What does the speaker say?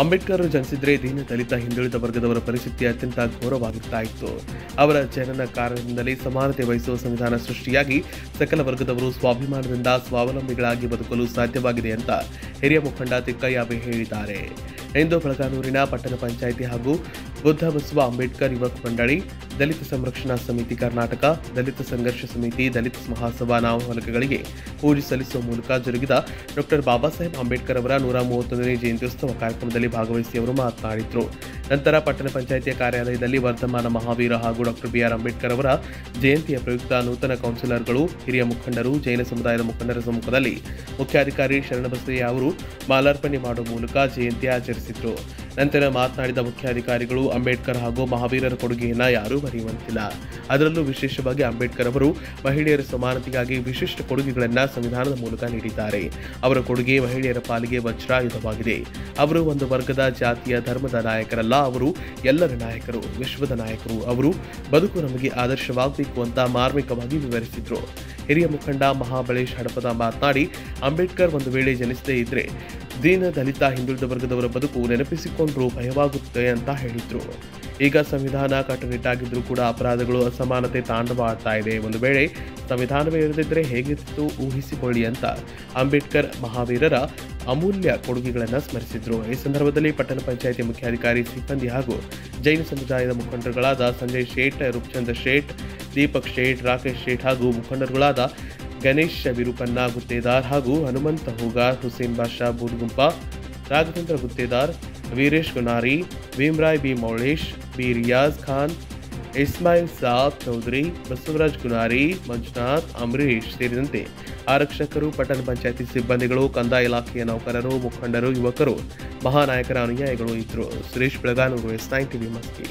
ಅಂಬೇಡ್ಕರ್ ಜನಿಸಿದ್ರೆ ದೀನ ದಲಿತ, ಹಿಂದುಳಿದ ವರ್ಗದವರ ಪರಿಸ್ಥಿತಿ ಅತ್ಯಂತ ಘೋರವಾಗಿರ್ತಾ ಇತ್ತು ಅವರ ಜನನ ಕಾರಣದಿಂದಲೇ ಸಮಾನತೆ ವಹಿಸುವ ಸಂವಿಧಾನ ಸೃಷ್ಟಿಯಾಗಿ ಸಕಲ ವರ್ಗದವರು ಸ್ವಾಭಿಮಾನದಿಂದ ಸ್ವಾವಲಂಬಿಗಳಾಗಿ ಬದುಕಲು ಸಾಧ್ಯವಾಗಿದೆ ಅಂತ ಹಿರಿಯ ಮುಖಂಡ ತಿಕ್ಕಯ್ಯಾಬೆ ಹೇಳಿದ್ದಾರೆ. ಇಂದು ಬೆಳಗಾನೂರಿನ ಪಟ್ಟಣ ಪಂಚಾಯಿತಿ ಹಾಗೂ ಬುದ್ಧ ಬಸವ ಅಂಬೇಡ್ಕರ್ ಯುವಕ ಮಂಡಳಿ, ದಲಿತ ಸಂರಕ್ಷಣಾ ಸಮಿತಿ ಕರ್ನಾಟಕ, ದಲಿತ ಸಂಘರ್ಷ ಸಮಿತಿ, ದಲಿತ ಮಹಾಸಭಾ ನಾಮಫಲಕಗಳಿಗೆ ಪೂಜೆ ಸಲ್ಲಿಸುವ ಮೂಲಕ ಜರುಗಿದ ಡಾಕ್ಟರ್ ಬಾಬಾ ಸಾಹೇಬ್ ಅಂಬೇಡ್ಕರ್ ಅವರ ನೂರ ಮೂವತ್ತೊಂದನೇ ಜಯಂತ್ಯುತ್ಸವ ಕಾರ್ಯಕ್ರಮದಲ್ಲಿ ಭಾಗವಹಿಸಿ ಅವರು ಮಾತನಾಡಿದರು. ನಂತರ ಪಟ್ಟಣ ಪಂಚಾಯಿತಿಯ ಕಾರ್ಯಾಲಯದಲ್ಲಿ ವರ್ಧಮಾನ ಮಹಾವೀರ ಹಾಗೂ ಡಾಕ್ಟರ್ ಬಿಆರ್ ಅಂಬೇಡ್ಕರ್ ಅವರ ಜಯಂತಿಯ ಪ್ರಯುಕ್ತ ನೂತನ ಕೌನ್ಸಿಲರ್ಗಳು, ಹಿರಿಯ ಮುಖಂಡರು, ಜೈನ ಸಮುದಾಯದ ಮುಖಂಡರ ಸಮ್ಮುಖದಲ್ಲಿ ಮುಖ್ಯಾಧಿಕಾರಿ ಶರಣಬಸಯ್ಯ ಅವರು ಮಾಲಾರ್ಪಣೆ ಮಾಡುವ ಮೂಲಕ ಜಯಂತಿ ಆಚರಿಸಿದರು. ನಂತರ ಮಾತನಾಡಿದ ಮುಖ್ಯಾಧಿಕಾರಿಗಳು, ಅಂಬೇಡ್ಕರ್ ಹಾಗೂ ಮಹಾವೀರರ ಕೊಡುಗೆಯನ್ನು ಯಾರೂ ಮರೆಯುವಂತಿಲ್ಲ. ಅದರಲ್ಲೂ ವಿಶೇಷವಾಗಿ ಅಂಬೇಡ್ಕರ್ ಅವರು ಮಹಿಳೆಯರ ಸಮಾನತೆಗಾಗಿ ವಿಶಿಷ್ಟ ಕೊಡುಗೆಗಳನ್ನು ಸಂವಿಧಾನದ ಮೂಲಕ ನೀಡಿದ್ದಾರೆ. ಅವರ ಕೊಡುಗೆ ಮಹಿಳೆಯರ ಪಾಲಿಗೆ ವಜ್ರಾಯುಧವಾಗಿದೆ. ಅವರು ಒಂದು ವರ್ಗದ ಜಾತಿಯ ಧರ್ಮದ ನಾಯಕರಲ್ಲ, ಅವರು ಎಲ್ಲರ ನಾಯಕರು, ವಿಶ್ವದ ನಾಯಕರು. ಅವರು ಬದುಕು ನಮಗೆ ಆದರ್ಶವಾಗಬೇಕು ಅಂತ ಮಾರ್ಮಿಕವಾಗಿ ವಿವರಿಸಿದರು. ಹಿರಿಯ ಮುಖಂಡ ಮಹಾಬಳೇಶ್ ಹಡಪದ ಮಾತನಾಡಿ, ಅಂಬೇಡ್ಕರ್ ಒಂದು ವೇಳೆ ಜನಿಸದೇ ಇದ್ರೆ ದೀನ ದಲಿತ ಹಿಂದುಳಿದ ವರ್ಗದವರ ಬದುಕು ನೆನಪಿಸಿಕೊಂಡ್ರೂ ಭಯವಾಗುತ್ತೆ ಅಂತ ಹೇಳಿದ್ರು. ಈಗ ಸಂವಿಧಾನ ಕಟ್ಟುನಿಟ್ಟಾಗಿದ್ರೂ ಕೂಡ ಅಪರಾಧಗಳು ಅಸಮಾನತೆ ತಾಂಡವಾಡ್ತಾ ಇದೆ. ಒಂದು ವೇಳೆ ಸಂವಿಧಾನವೇ ಇರದಿದ್ದರೆ ಹೇಗಿತ್ತು? ಊಹಿಸಿಕೊಳ್ಳಿ ಅಂತ ಅಂಬೇಡ್ಕರ್ ಮಹಾವೀರರ ಅಮೂಲ್ಯ ಕೊಡುಗೆಗಳನ್ನು ಸ್ಮರಿಸಿದ್ರು. ಈ ಸಂದರ್ಭದಲ್ಲಿ ಪಟ್ಟಣ ಪಂಚಾಯಿತಿ ಮುಖ್ಯಾಧಿಕಾರಿ ಸಿಬ್ಬಂದಿ ಹಾಗೂ ಜೈನ ಸಮುದಾಯದ ಮುಖಂಡರುಗಳಾದ ಸಂಜಯ್ ಶೇಟ್, ರೂಪಚಂದ್ರ ಶೇಟ್, ದೀಪಕ್ ಶೇಟ್, ರಾಕೇಶ್ ಶೇಟ್ ಹಾಗೂ ಮುಖಂಡರುಗಳಾದ ಗಣೇಶ್ ವಿರೂಪನ್ನ ಗುತ್ತೇದಾರ್ ಹಾಗೂ ಹನುಮಂತ ಹೂಗಾರ್, ಹುಸೇನ್ ಬಾಷಾ ಬೂದ್ಗುಂಪ ರಾಘವೇಂದ್ರ ಗುತ್ತೇದಾರ್ ವೀರೇಶ್ ಗುನಾರಿ, ಭೀಮ್ರಾಯ್ ಬಿ ಮೌಳೇಶ್, ಬಿ ರಿಯಾಜ್ ಖಾನ್, ಇಸ್ಮಾಯಿಲ್ ಸಾಬ್ ಚೌಧರಿ, ಬಸವರಾಜ್ ಗುನಾರಿ, ಮಂಜುನಾಥ್ ಅಂಬರೀಶ್ ಸೇರಿದಂತೆ ಆರಕ್ಷಕರು, ಪಟ್ಟಣ ಪಂಚಾಯತಿ ಸಿಬ್ಬಂದಿಗಳು, ಕಂದಾಯ ಇಲಾಖೆಯ ನೌಕರರು, ಮುಖಂಡರು, ಯುವಕರು, ಮಹಾನಾಯಕರ ಅನುಯಾಯಿಗಳು ಇದ್ದರು. Suresh Belaganur S nine TV, Maski.